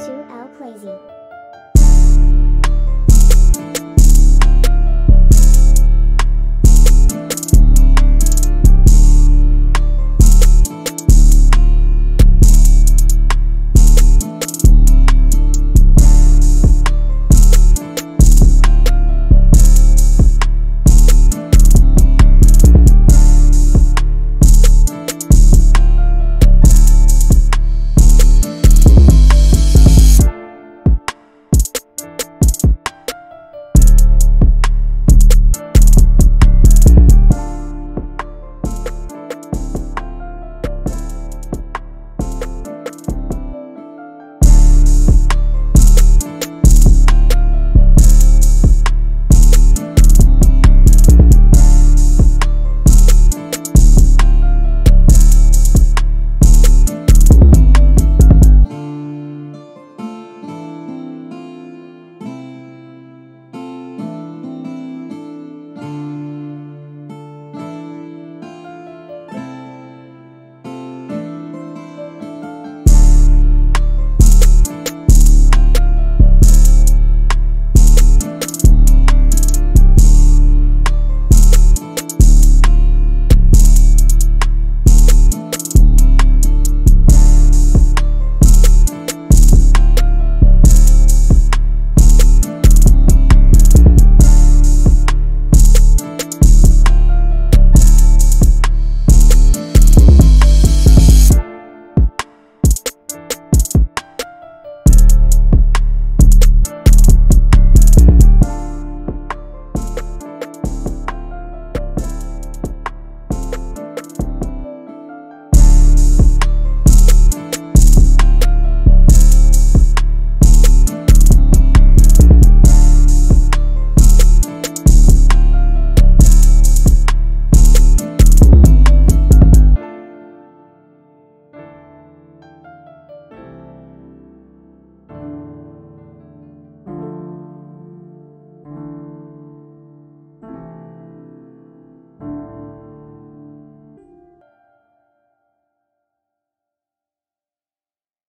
2L Crazy.